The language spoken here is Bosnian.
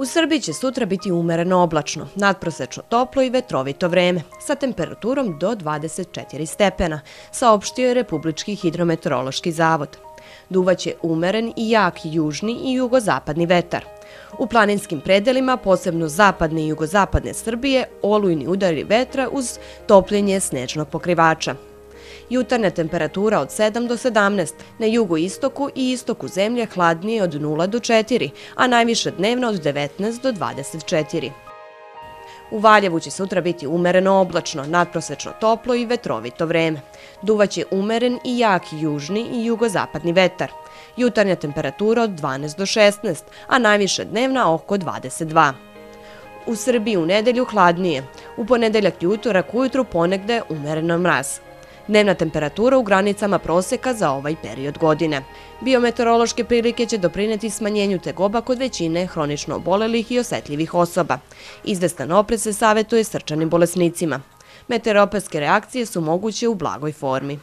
U Srbiji će sutra biti umereno oblačno, nadprosečno toplo i vetrovito vreme, sa temperaturom do 24 stepena, saopštio je Republički hidrometeorološki zavod. Duvaće umeren i jak južni i jugozapadni vetar. U planinskim predelima, posebno zapadne i jugozapadne Srbije, olujni udari vetra uz topljenje snežnog pokrivača jutarnja temperatura od 7 do 17, na jugu istoku i istoku zemlje hladnije od 0 do 4, a najviše dnevno od 19 do 24. U Valjevu će sutra biti umereno oblačno, nadprosečno toplo i vetrovito vreme. Duvaće umeren i jaki južni i jugozapadni vetar. Jutarnja temperatura od 12 do 16, a najviše dnevna oko 22. U Srbiji u nedelju hladnije. U ponedeljak i utorak ujutru ponegde umereno mraz. Dnevna temperatura u granicama proseka za ovaj period godine. Biometeorološke prilike će doprineti smanjenju tegoba kod većine hronično obolelih i osetljivih osoba. Izvestan opred se savjetuje srčanim bolesnicima. Meteoropeske reakcije su moguće u blagoj formi.